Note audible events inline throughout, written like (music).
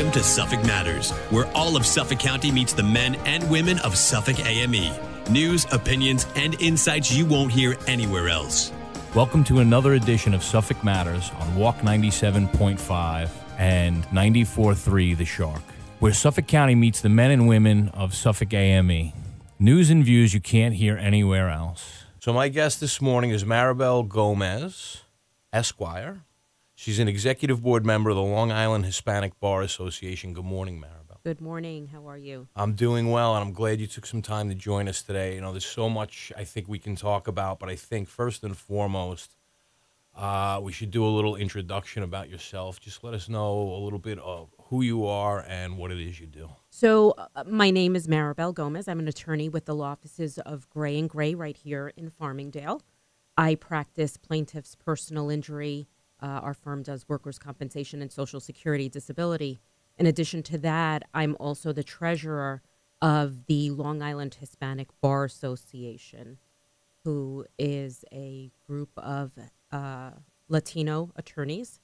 Welcome to Suffolk Matters, where all of Suffolk County meets the men and women of Suffolk AME. News, opinions, and insights you won't hear anywhere else. Welcome to another edition of Suffolk Matters on Walk 97.5 and 94.3 The Shark, where Suffolk County meets the men and women of Suffolk AME. News and views you can't hear anywhere else. So, my guest this morning is Maribel Gomez, Esquire. She's an executive board member of the Long Island Hispanic Bar Association. Good morning, Maribel. Good morning. How are you? I'm doing well, and I'm glad you took some time to join us today. You know, there's so much I think we can talk about, but I think first and foremost, uh, we should do a little introduction about yourself. Just let us know a little bit of who you are and what it is you do. So, uh, my name is Maribel Gomez. I'm an attorney with the law offices of Gray and Gray right here in Farmingdale. I practice plaintiff's personal injury. Uh, our firm does workers' compensation and social security disability. In addition to that, I'm also the treasurer of the Long Island Hispanic Bar Association, who is a group of uh, Latino attorneys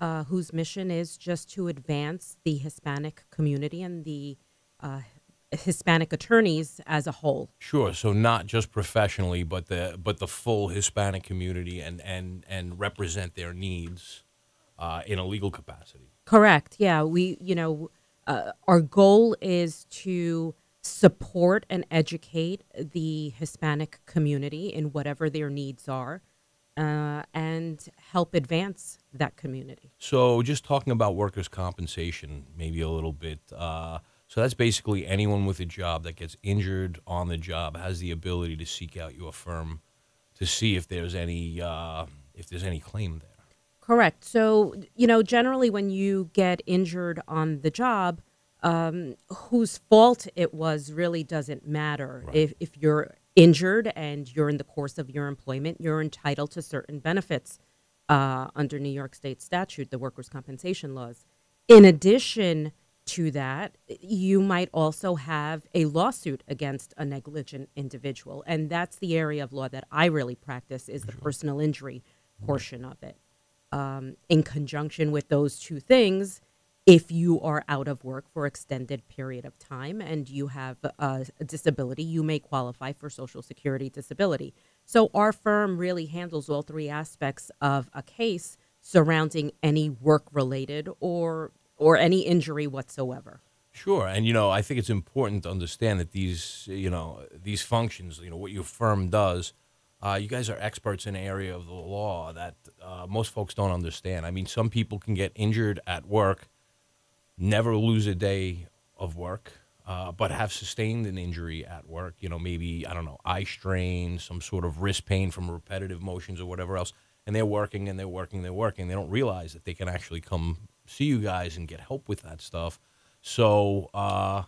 uh, whose mission is just to advance the Hispanic community and the uh, Hispanic attorneys as a whole. Sure. So not just professionally, but the but the full Hispanic community and and and represent their needs uh, in a legal capacity. Correct. Yeah. We, you know, uh, our goal is to support and educate the Hispanic community in whatever their needs are. Uh, and help advance that community. So, just talking about workers' compensation, maybe a little bit. Uh, so that's basically anyone with a job that gets injured on the job has the ability to seek out your firm to see if there's any uh, if there's any claim there. Correct. So you know, generally when you get injured on the job, um, whose fault it was really doesn't matter. Right. If if you're injured and you're in the course of your employment, you're entitled to certain benefits uh, under New York State statute, the workers' compensation laws. In addition to that, you might also have a lawsuit against a negligent individual, and that's the area of law that I really practice is the personal injury portion of it. Um, in conjunction with those two things, if you are out of work for extended period of time and you have a, a disability, you may qualify for Social Security disability. So our firm really handles all three aspects of a case surrounding any work-related or or any injury whatsoever. Sure, and you know, I think it's important to understand that these, you know, these functions, you know, what your firm does, uh, you guys are experts in an area of the law that uh, most folks don't understand. I mean, some people can get injured at work, never lose a day of work, uh, but have sustained an injury at work. You know, maybe I don't know, eye strain, some sort of wrist pain from repetitive motions or whatever else, and they're working and they're working, they're working. They don't realize that they can actually come see you guys and get help with that stuff. So, uh,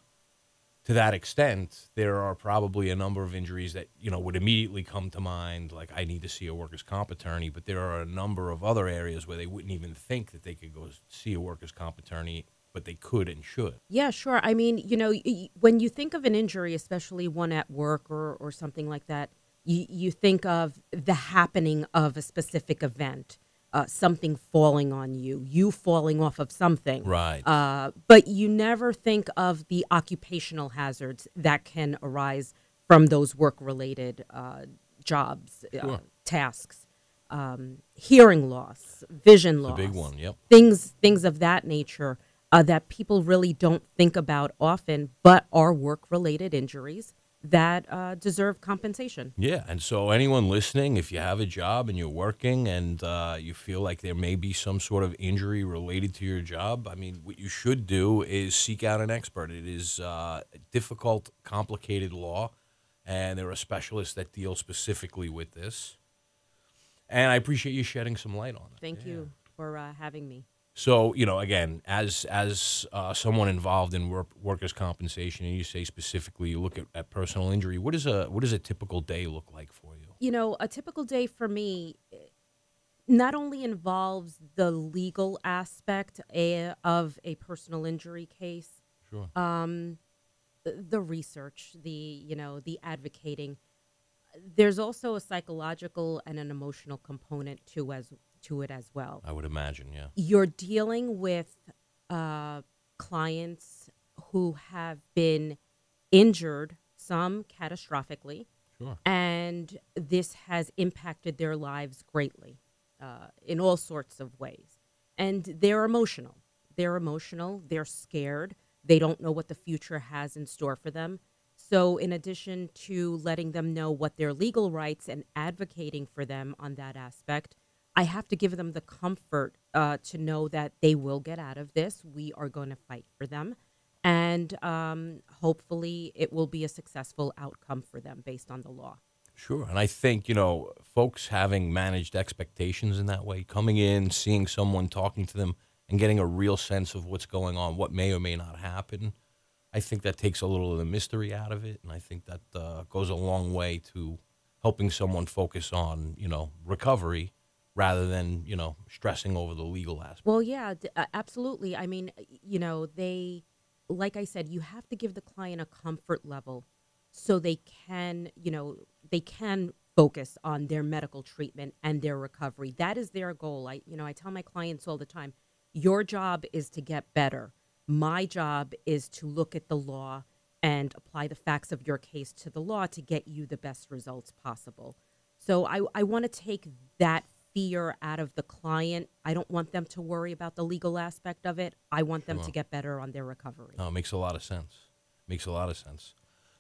to that extent, there are probably a number of injuries that you know would immediately come to mind, like I need to see a workers' comp attorney. But there are a number of other areas where they wouldn't even think that they could go see a workers' comp attorney, but they could and should. Yeah, sure. I mean, you know, when you think of an injury, especially one at work or, or something like that, you, you think of the happening of a specific event, uh, something falling on you, you falling off of something. Right. Uh, but you never think of the occupational hazards that can arise from those work related uh, jobs, uh, Sure. tasks. Um, hearing loss, vision the loss, big one. Yep. things things of that nature uh, that people really don't think about often, but are work related injuries that uh, deserve compensation. Yeah, and so anyone listening, if you have a job and you're working and uh, you feel like there may be some sort of injury related to your job, I mean, what you should do is seek out an expert. It is uh, a difficult, complicated law, and there are specialists that deal specifically with this. And I appreciate you shedding some light on it. Thank Yeah. you for uh, having me. So you know, again, as as uh, someone involved in work, workers' compensation, and you say specifically, you look at, at personal injury. What is a what does a typical day look like for you? You know, a typical day for me eh, not only involves the legal aspect a, of a personal injury case, Sure. um, the- the research, the you know, the advocating. There's also a psychological and an emotional component to as to it as well. I would imagine, yeah. You're dealing with uh, clients who have been injured, some catastrophically, Sure. and this has impacted their lives greatly uh, in all sorts of ways. And they're emotional. They're emotional. They're scared. They don't know what the future has in store for them. So, in addition to letting them know what their legal rights and advocating for them on that aspect, I have to give them the comfort uh, to know that they will get out of this. We are going to fight for them. And um, hopefully, it will be a successful outcome for them based on the law. Sure. And I think, you know, folks having managed expectations in that way, coming in, seeing someone, talking to them, and getting a real sense of what's going on, what may or may not happen, I think that takes a little of the mystery out of it. And I think that uh, goes a long way to helping someone focus on, you know, recovery rather than, you know, stressing over the legal aspect. Well, yeah, uh, absolutely. I mean, you know, they, like I said, you have to give the client a comfort level so they can, you know, they can focus on their medical treatment and their recovery. That is their goal. I, you know, I tell my clients all the time, your job is to get better. My job is to look at the law and apply the facts of your case to the law to get you the best results possible. So I, I want to take that fear out of the client. I don't want them to worry about the legal aspect of it. I want them to get better on their recovery. Oh, it makes a lot of sense. Makes a lot of sense.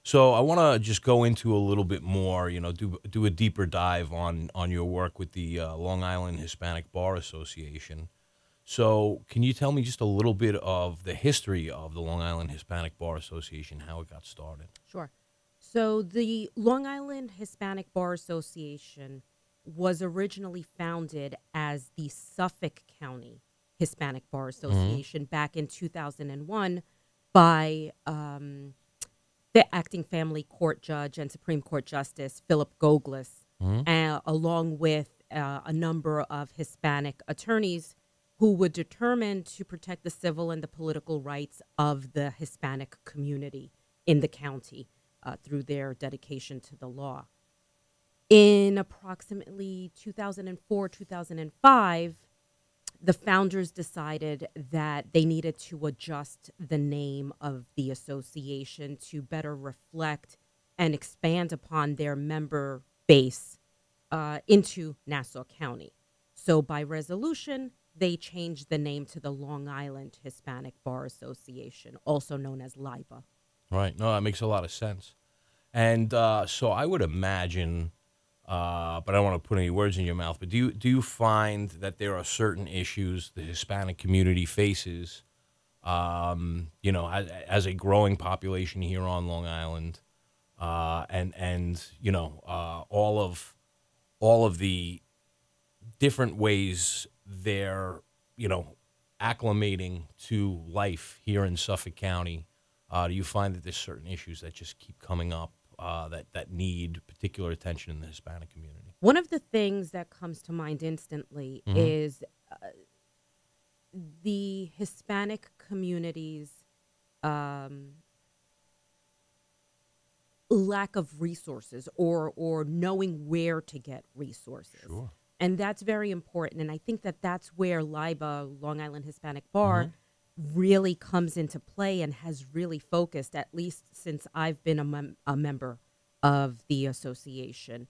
So I want to just go into a little bit more, you know, do do a deeper dive on on your work with the uh, Long Island Hispanic Bar Association. So can you tell me just a little bit of the history of the Long Island Hispanic Bar Association, how it got started? Sure. So the Long Island Hispanic Bar Association was originally founded as the Suffolk County Hispanic Bar Association back in 2001 by um, the acting family court judge and Supreme Court Justice Philip Goglis, uh, along with uh, a number of Hispanic attorneys who were determined to protect the civil and the political rights of the Hispanic community in the county uh, through their dedication to the law. In approximately 2004, 2005, the founders decided that they needed to adjust the name of the association to better reflect and expand upon their member base uh, into Nassau County. So, by resolution, they changed the name to the Long Island Hispanic Bar Association, also known as LIBA. Right. No, that makes a lot of sense. And uh, so I would imagine, uh, but I don't want to put any words in your mouth. But do you do you find that there are certain issues the Hispanic community faces, um, you know, as, as a growing population here on Long Island, uh, and and you know, uh, all of all of the different ways they're you know acclimating to life here in Suffolk County. Uh, do you find that there's certain issues that just keep coming up uh, that that need particular attention in the Hispanic community? One of the things that comes to mind instantly is uh, the Hispanic community's um, lack of resources or or knowing where to get resources. Sure. And that's very important. And I think that that's where LIBA, Long Island Hispanic Bar, really comes into play and has really focused, at least since I've been a, mem- a member of the association.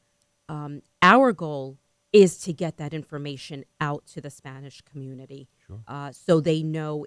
Um, our goal is to get that information out to the Spanish community Sure. uh, so they know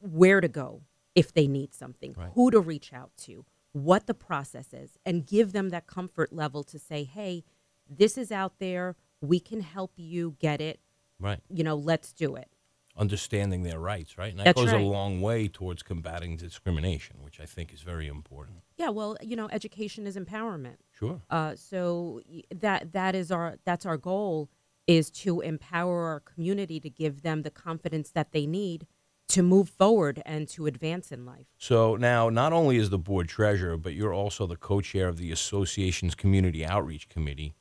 where to go if they need something, Right. who to reach out to, what the process is, and give them that comfort level to say, hey, this is out there. We can help you get it. Right. You know, let's do it. Understanding their rights, right? And that That's goes right. a long way towards combating discrimination, which I think is very important. Yeah, well, you know, education is empowerment. Sure. Uh, so that that is our that's our goal is to empower our community to give them the confidence that they need to move forward and to advance in life. So now, not only is the board treasurer, but you're also the co-chair of the association's community outreach committee.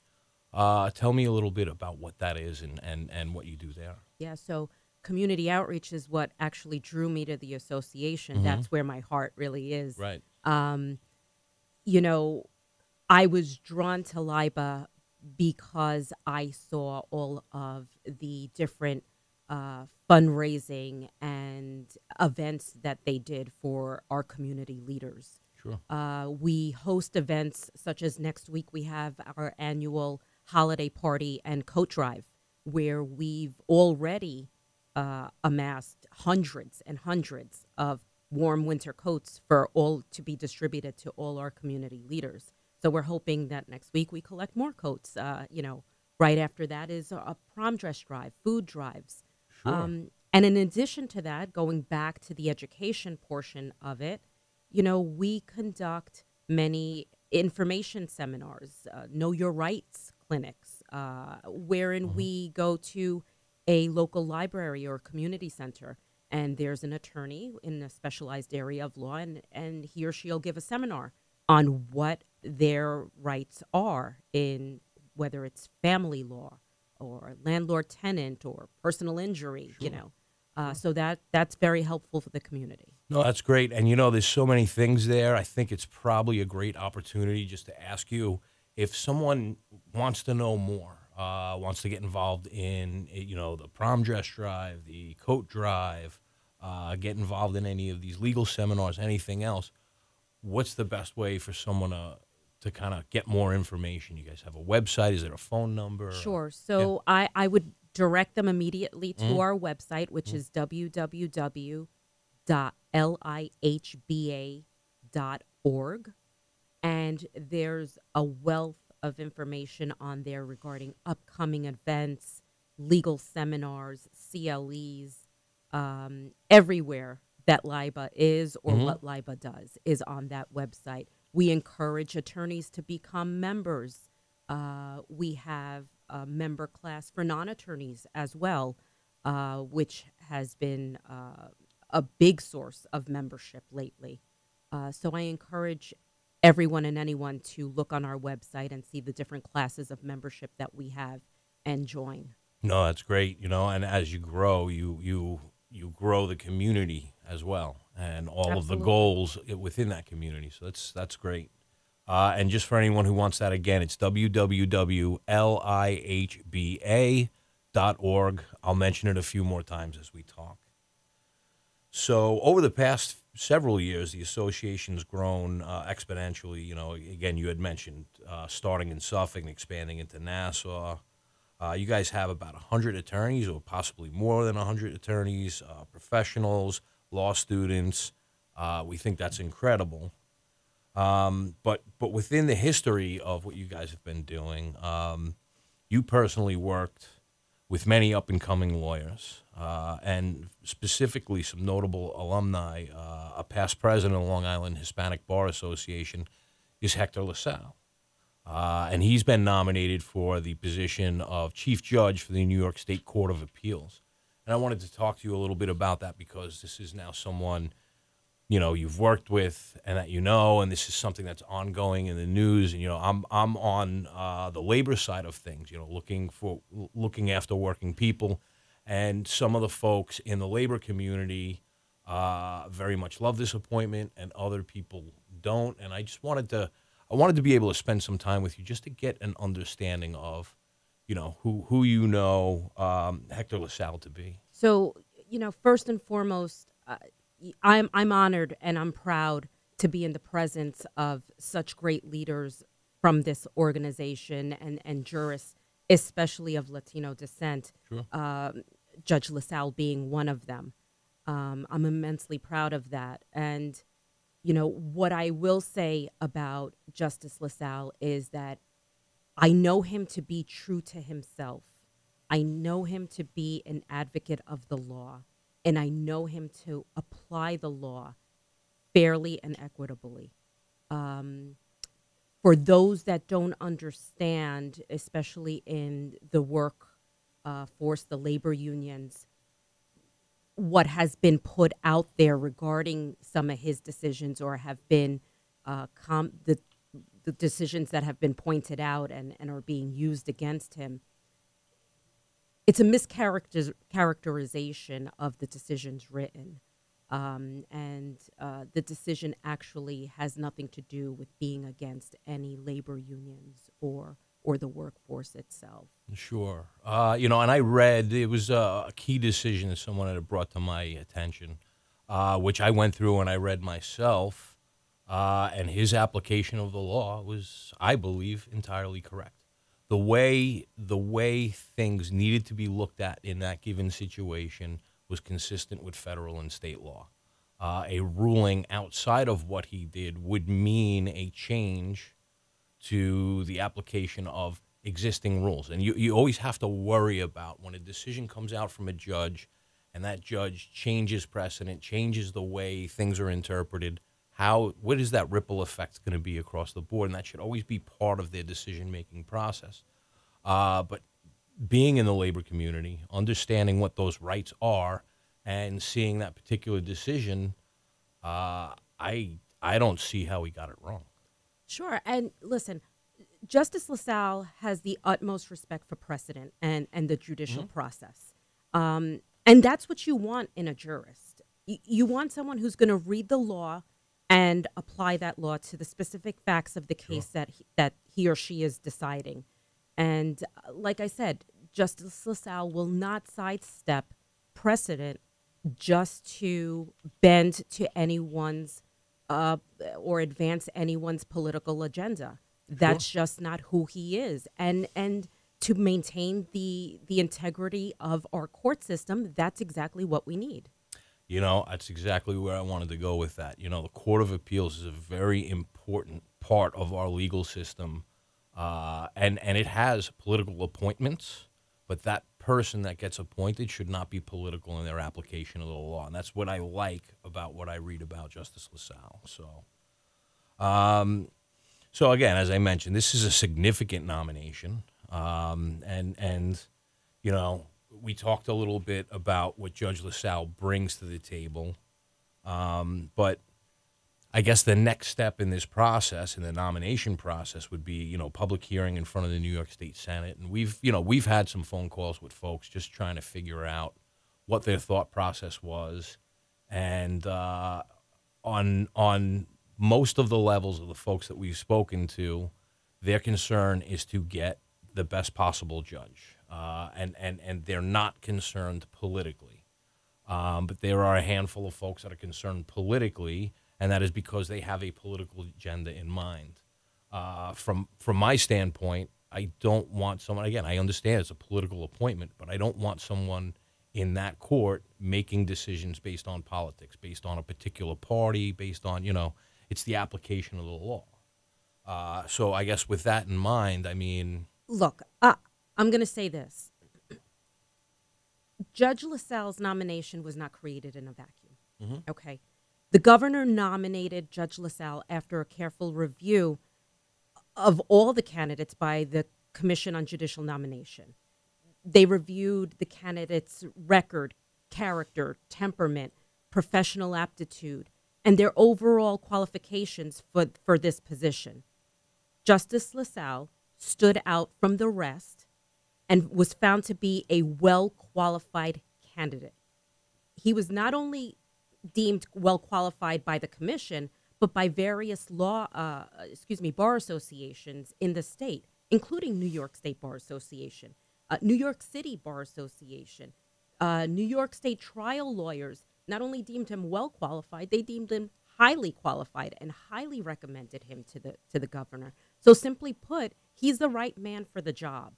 Uh, tell me a little bit about what that is and, and, and what you do there. Yeah, so community outreach is what actually drew me to the association. That's where my heart really is. Right. Um, you know, I was drawn to LIBA because I saw all of the different uh, fundraising and and events that they did for our community leaders. Sure. Uh, we host events such as next week we have our annual holiday party and coat drive, where we've already uh, amassed hundreds and hundreds of warm winter coats for all to be distributed to all our community leaders. So we're hoping that next week we collect more coats. Uh, you know, right after that is a prom dress drive, food drives. Sure. Um, and in addition to that, going back to the education portion of it, you know, we conduct many information seminars, uh, know your rights clinics, uh, wherein we go to a local library or community center and there's an attorney in a specialized area of law and, and he or she'll give a seminar on what their rights are in whether it's family law or landlord tenant or personal injury you know uh, so that that's very helpful for the community No, that's great. And you know, there's so many things there. I think it's probably a great opportunity just to ask you if someone wants to know more, uh, wants to get involved in, eh, you know, the prom dress drive, the coat drive, uh, get involved in any of these legal seminars, anything else. What's the best way for someone to to kind of get more information? You guys have a website? Is there a phone number? Sure. So I, I would direct them immediately to Mhm. our website, which is www.lihba.org. And there's a wealth of information on there regarding upcoming events, legal seminars, CLEs, um, everywhere that LIBA is or Mhm. what LIBA does is on that website. We encourage attorneys to become members. Uh, we have a member class for non attorneys as well, uh, which has been uh, a big source of membership lately. Uh, so I encourage everyone and anyone to look on our website and see the different classes of membership that we have and join. No, that's great. You know, and as you grow, you you you grow the community as well, and all of the goals within that community. So that's that's great. Uh, and just for anyone who wants that again, it's www.lihba.org. I'll mention it a few more times as we talk. So over the past several years, the association's grown uh, exponentially. You know, again, you had mentioned uh, starting in Suffolk and expanding into Nassau. Uh, you guys have about 100 attorneys, or possibly more than 100 attorneys, uh, professionals, law students. Uh, we think that's incredible. Um, but but within the history of what you guys have been doing, um, you personally worked with many up and coming lawyers, uh, and specifically some notable alumni. Uh, a past president of Long Island Hispanic Bar Association is Hector LaSalle. Uh, and he's been nominated for the position of chief judge for the New York State Court of Appeals. And I wanted to talk to you a little bit about that because this is now someone you know you've worked with and that you know, and this is something that's ongoing in the news. And you know, I'm I'm on uh, the labor side of things. You know, looking for looking after working people, and some of the folks in the labor community uh, very much love this appointment, and other people don't. And I just wanted to I wanted to be able to spend some time with you just to get an understanding of, you know, who who you know um, Hector LaSalle to be. So, you know, first and foremost, uh, I'm I'm honored and I'm proud to be in the presence of such great leaders from this organization and and jurists, especially of Latino descent. Sure. Um, Judge LaSalle being one of them. Um, I'm immensely proud of that. And, you know, what I will say about Justice LaSalle is that I know him to be true to himself. I know him to be an advocate of the law, and I know him to apply the law fairly and equitably. Um, for those that don't understand, especially in the work uh, force, the labor unions, what has been put out there regarding some of his decisions or have been uh, com- the, the decisions that have been pointed out and, and are being used against him it's a mischaracterization of the decisions written. Um, and uh, the decision actually has nothing to do with being against any labor unions or or the workforce itself. Sure. Uh, you know, and I read it was a key decision that someone had brought to my attention, uh, which I went through and I read myself. Uh, and his application of the law was, I believe, entirely correct. The way the way things needed to be looked at in that given situation was consistent with federal and state law. Uh, a ruling outside of what he did would mean a change to the application of existing rules. And you, you always have to worry about when a decision comes out from a judge and that judge changes precedent, changes the way things are interpreted, how what is that ripple effect going to be across the board? And that should always be part of their decision making process. Uh, but being in the labor community, understanding what those rights are, and seeing that particular decision, uh, I I don't see how he got it wrong. Sure. And listen, Justice LaSalle has the utmost respect for precedent and, and the judicial Mm-hmm. process. Um, and that's what you want in a jurist. Y- you want someone who's going to read the law and apply that law to the specific facts of the case that he, that he or she is deciding. And uh, like I said, Justice LaSalle will not sidestep precedent just to bend to anyone's uh, or advance anyone's political agenda. That's just not who he is. And and to maintain the the integrity of our court system, that's exactly what we need. You know, that's exactly where I wanted to go with that. You know, the Court of Appeals is a very important part of our legal system, uh, and and it has political appointments, but that person that gets appointed should not be political in their application of the law, and that's what I like about what I read about Justice LaSalle. So, um, so again, as I mentioned, this is a significant nomination, um, and and you know we talked a little bit about what Judge LaSalle brings to the table, um, but I guess the next step in this process, in the nomination process, would be you know public hearing in front of the New York State Senate, and we've you know we've had some phone calls with folks just trying to figure out what their thought process was, and uh, on on most of the levels of the folks that we've spoken to, their concern is to get the best possible judge, uh, and and and they're not concerned politically. Um, but there are a handful of folks that are concerned politically, and that is because they have a political agenda in mind. Uh, from from my standpoint, I don't want someone. Again, I understand it's a political appointment, but I don't want someone in that court making decisions based on politics, based on a particular party, based on you know, it's the application of the law. Uh, so I guess with that in mind, I mean, Look, uh, I'm going to say this. Judge LaSalle's nomination was not created in a vacuum. Okay. The governor nominated Judge LaSalle after a careful review of all the candidates by the Commission on Judicial Nomination. They reviewed the candidates' record, character, temperament, professional aptitude, and their overall qualifications for, for this position. Justice LaSalle stood out from the rest and was found to be a well qualified candidate. He was not only deemed well qualified by the commission, but by various law, uh, excuse me, bar associations in the state, including New York State Bar Association, uh, New York City Bar Association, uh, New York State trial lawyers. Not only deemed him well qualified, they deemed him highly qualified and highly recommended him to the to the governor. So simply put, he's the right man for the job.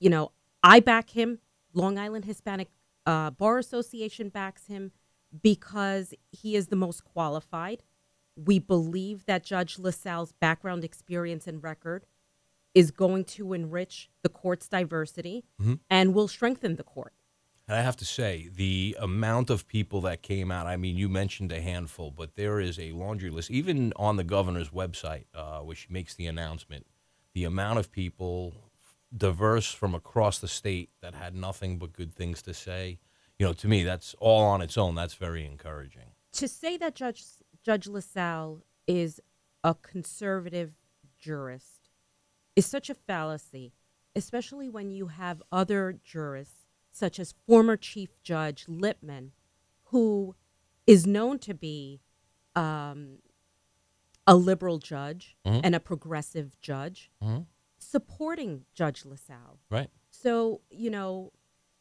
You know, I back him. Long Island Hispanic uh, Bar Association backs him because he is the most qualified. We believe that Judge LaSalle's background, experience, and record is going to enrich the court's diversity and will strengthen the court. And I have to say, the amount of people that came out, I mean, you mentioned a handful, but there is a laundry list. Even on the governor's website, uh, she makes the announcement, the amount of people diverse from across the state that had nothing but good things to say, you know, to me, that's all on its own. That's very encouraging. to say that Judge Judge LaSalle is a conservative jurist is such a fallacy, especially when you have other jurists such as former Chief Judge Lippman, who is known to be um, a liberal judge and a progressive judge. supporting Judge LaSalle. Right. So, you know,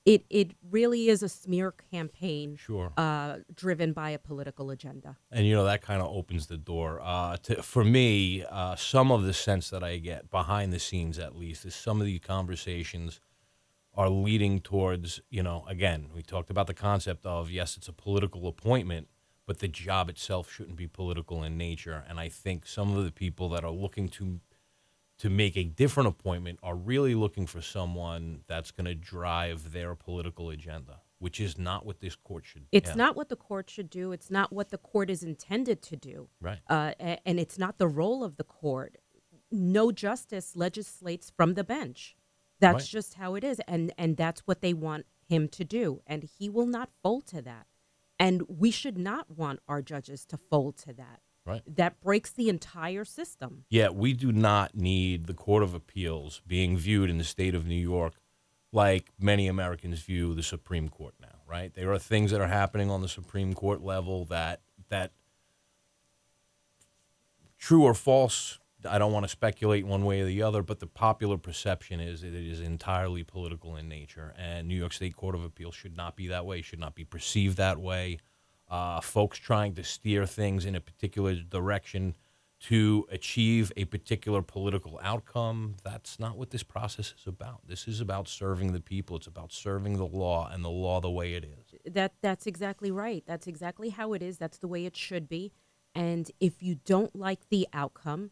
it it really is a smear campaign Sure. uh, driven by a political agenda. and you know that kind of opens the door uh, to, for me uh, some of the sense that i get behind the scenes at least is some of these conversations are leading towards you know again we talked about the concept of yes it's a political appointment but the job itself shouldn't be political in nature and i think some of the people that are looking to to make a different appointment are really looking for someone that's going to drive their political agenda which is not what this court should do. It's yeah. not what the court should do. It's not what the court is intended to do. right Uh, and it's not the role of the court. No justice legislates from the bench. That's Right. just how it is, and and that's what they want him to do, and he will not fold to that. And we should not want our judges to fold to that. Right That breaks the entire system. Yeah, we do not need the Court of Appeals being viewed in the state of New York like many Americans view the Supreme Court now, right? There are things that are happening on the Supreme Court level that that true or false, I don't want to speculate one way or the other, but the popular perception is that it is entirely political in nature, and New York State Court of Appeals should not be that way, should not be perceived that way. Uh, folks trying to steer things in a particular direction to achieve a particular political outcome, that's not what this process is about. This is about serving the people. It's about serving the law and the law the way it is. That that's exactly right. That's exactly how it is. That's the way it should be. And if you don't like the outcome,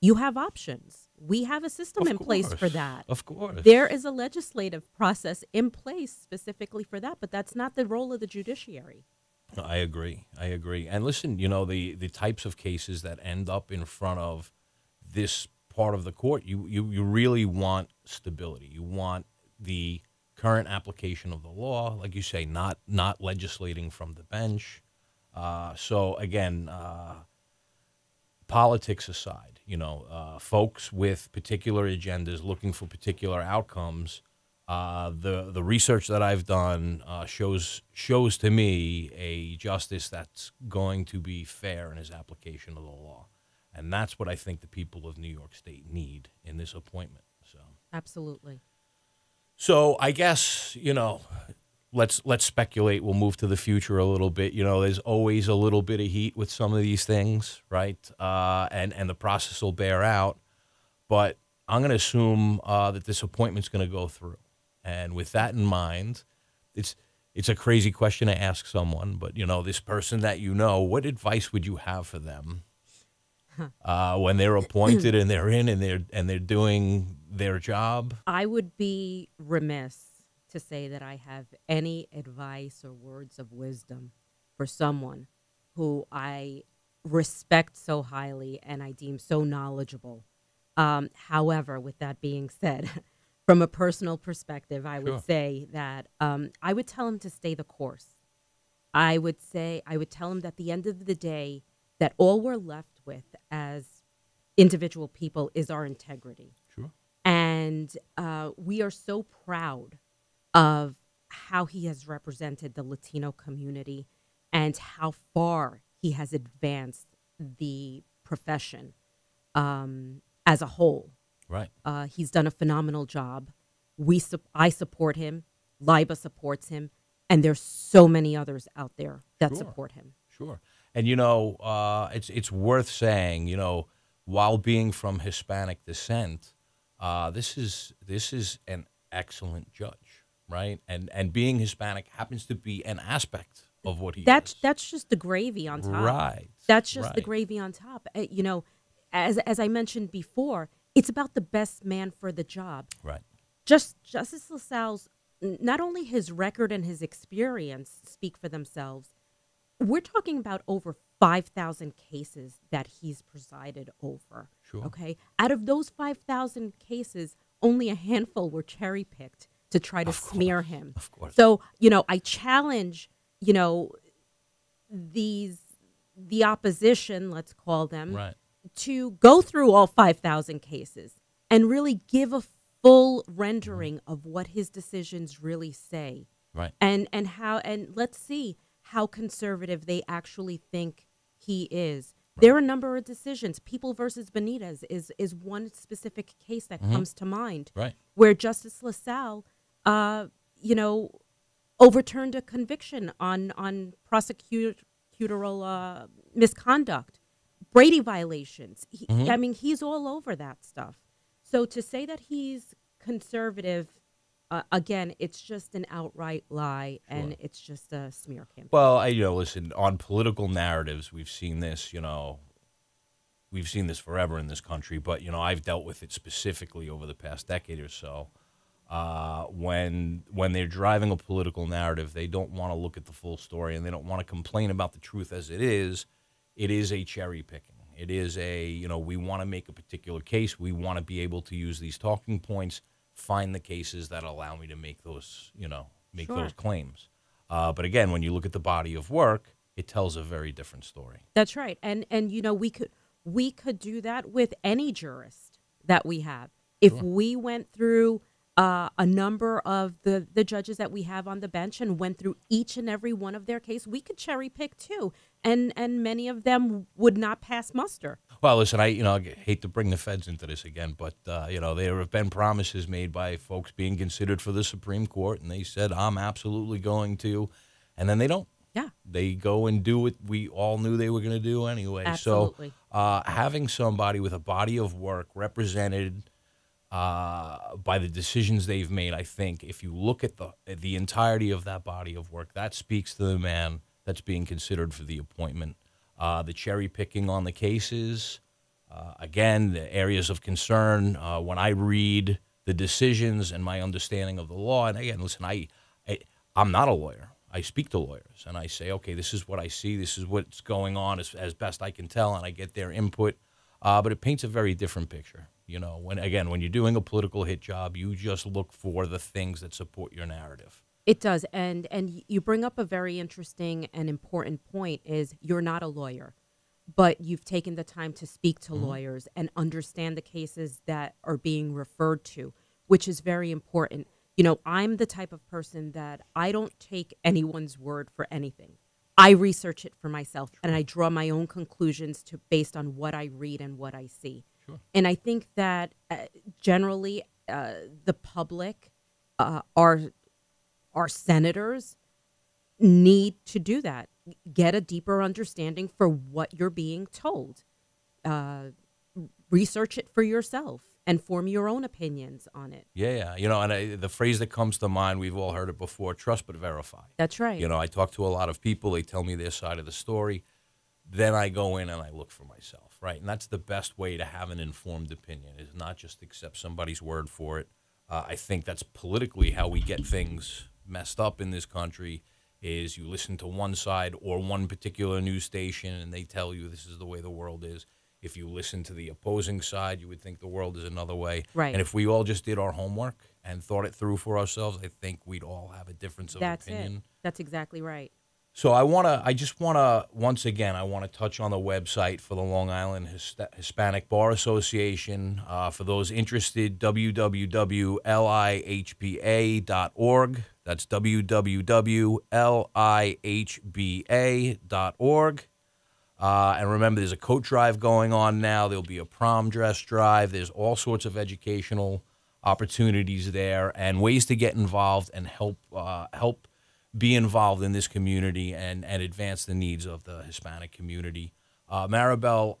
you have options. We have a system Of in place for that. Of course. There is a legislative process in place specifically for that, but that's not the role of the judiciary. I agree. I agree. And listen, you know, the the types of cases that end up in front of this part of the court, you you, you really want stability. You want the current application of the law, like you say, not not legislating from the bench. Uh, so again, uh, politics aside, you know, uh, folks with particular agendas looking for particular outcomes. Uh, the the research that I've done uh, shows shows to me a justice that's going to be fair in his application of the law, and that's what I think the people of New York State need in this appointment. So, Absolutely. so I guess you know, let's let's speculate. We'll move to the future a little bit. You know, there's always a little bit of heat with some of these things, right? Uh, and and the process will bear out. But I'm going to assume uh, that this appointment's going to go through. And with that in mind, it's it's a crazy question to ask someone, but you know, this person that you know, what advice would you have for them uh, when they're appointed and they're in and they're and they're doing their job? I would be remiss to say that I have any advice or words of wisdom for someone who I respect so highly and I deem so knowledgeable. Um, however, with that being said, (laughs) from a personal perspective, I Sure. would say that um, I would tell him to stay the course. I would say, I would tell him that at the end of the day, that all we're left with as individual people is our integrity Sure. and uh, we are so proud of how he has represented the Latino community and how far he has advanced the profession um, as a whole. Right. Uh, he's done a phenomenal job. We, sup- I support him. Liba supports him, and there's so many others out there that Sure. support him. Sure. And you know, uh, it's it's worth saying, you know, while being from Hispanic descent, uh, this is this is an excellent judge, right? And and being Hispanic happens to be an aspect of what he That's is. that's just the gravy on top. Right. That's just the gravy on top. Uh, you know, as as I mentioned before, it's about the best man for the job. Right. Just Justice LaSalle's not only his record and his experience speak for themselves. We're talking about over 5,000 cases that he's presided over. Sure. Okay. Out of those 5,000 cases, only a handful were cherry picked to try to Of course, smear him. of course. So, you know, I challenge, you know, these, the opposition, let's call them, Right. To go through all 5,000 cases and really give a full rendering of what his decisions really say Right. and and how and let's see how conservative they actually think he is There are a number of decisions. People versus Benitez is is one specific case that comes to mind, Right. where Justice LaSalle, uh, you know, overturned a conviction on on prosecutorial uh, misconduct, Brady violations. He, I mean, he's all over that stuff. So to say that he's conservative, uh, again, it's just an outright lie, and it's just a smear campaign. Well, I, you know, listen, on political narratives, we've seen this, you know, we've seen this forever in this country, but, you know, I've dealt with it specifically over the past decade or so. Uh, when when they're driving a political narrative, they don't want to look at the full story and they don't want to complain about the truth as it is. It is a cherry picking. It is a, you know, we want to make a particular case. We want to be able to use these talking points, find the cases that allow me to make those, you know, make Sure. those claims. Uh, but again, when you look at the body of work, it tells a very different story. That's right. And and you know, we could we could do that with any jurist that we have. If we went through uh, a number of the the judges that we have on the bench and went through each and every one of their case, we could cherry pick too. And and many of them would not pass muster. Well, listen, I you know I hate to bring the feds into this again, but uh, you know there have been promises made by folks being considered for the Supreme Court, and they said I'm absolutely going to, and then they don't. Yeah. They go and do what we all knew they were going to do anyway. Absolutely. So uh, having somebody with a body of work represented uh, by the decisions they've made, I think if you look at the the entirety of that body of work, that speaks to the man that's being considered for the appointment. Uh, the cherry picking on the cases, uh, again, the areas of concern. Uh, when I read the decisions and my understanding of the law, and again, listen, I, I I'm not a lawyer. I speak to lawyers and I say, okay, this is what I see. This is what's going on as, as best I can tell, and I get their input. Uh, but it paints a very different picture. You know, when again, when you're doing a political hit job, you just look for the things that support your narrative. It does, and and you bring up a very interesting and important point. Is you're not a lawyer, but you've taken the time to speak to lawyers and understand the cases that are being referred to, which is very important. You know, I'm the type of person that I don't take anyone's word for anything. I research it for myself, and I draw my own conclusions to based on what I read and what I see. And I think that uh, generally uh, the public uh, are our senators need to do that. Get a deeper understanding for what you're being told. Uh, research it for yourself and form your own opinions on it. Yeah, yeah. You know, and I, the phrase that comes to mind, we've all heard it before: trust but verify. That's right. You know, I talk to a lot of people. They tell me their side of the story. Then I go in and I look for myself, right? And that's the best way to have an informed opinion is not just accept somebody's word for it. Uh, I think that's politically how we get things messed up in this country. Is you listen to one side or one particular news station and they tell you this is the way the world is. If you listen to the opposing side, you would think the world is another way. Right. And if we all just did our homework and thought it through for ourselves, I think we'd all have a difference of That's opinion. it. That's exactly right. So I want to, I just want to, once again, I want to touch on the website for the Long Island His- Hispanic Bar Association. Uh, for those interested, www.lihba.org. That's www.lihba.org. Uh, and remember, there's a coat drive going on now. There'll be a prom dress drive. There's all sorts of educational opportunities there and ways to get involved and help uh, help be involved in this community and, and advance the needs of the Hispanic community. Uh, Maribel,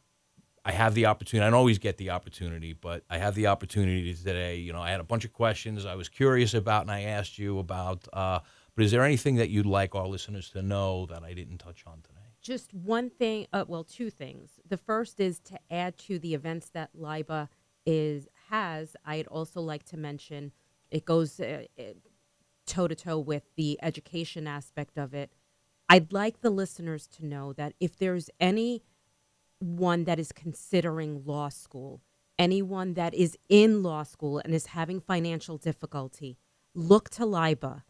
I have the opportunity. I don't always get the opportunity, but I have the opportunity today. You know, I had a bunch of questions I was curious about, and I asked you about. Uh, but is there anything that you'd like our listeners to know that I didn't touch on today? Just one thing, uh, well, two things. The first is to add to the events that LIBA is has. I'd also like to mention it goes toe to toe with the education aspect of it. I'd like the listeners to know that if there's any one that is considering law school, anyone that is in law school and is having financial difficulty, look to LIBA.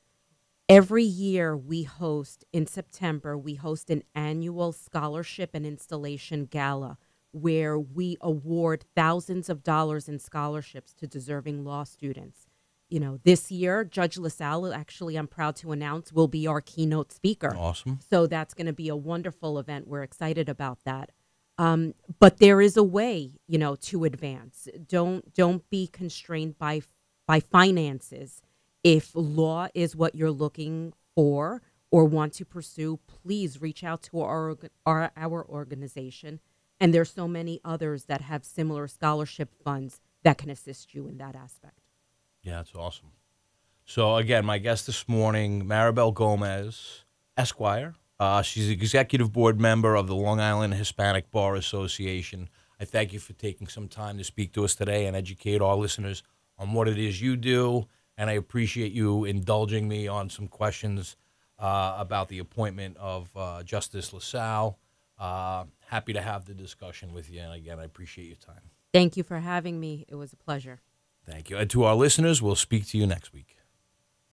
Every year we host in September, we host an annual scholarship and installation gala where we award thousands of dollars in scholarships to deserving law students. You know, this year, Judge LaSalle, actually, I'm proud to announce, will be our keynote speaker. Awesome. So that's going to be a wonderful event. We're excited about that. Um, but there is a way, you know, to advance. Don't don't be constrained by by finances. If law is what you're looking for or want to pursue, please reach out to our our, our organization. And there's so many others that have similar scholarship funds that can assist you in that aspect. Yeah, that's awesome. So again, my guest this morning, Maribel Gomez, Esquire. Uh, she's executive board member of the Long Island Hispanic Bar Association. I thank you for taking some time to speak to us today and educate our listeners on what it is you do. And I appreciate you indulging me on some questions uh, about the appointment of uh, Justice LaSalle. Uh, happy to have the discussion with you. And again, I appreciate your time. Thank you for having me. It was a pleasure. Thank you. And to our listeners, we'll speak to you next week.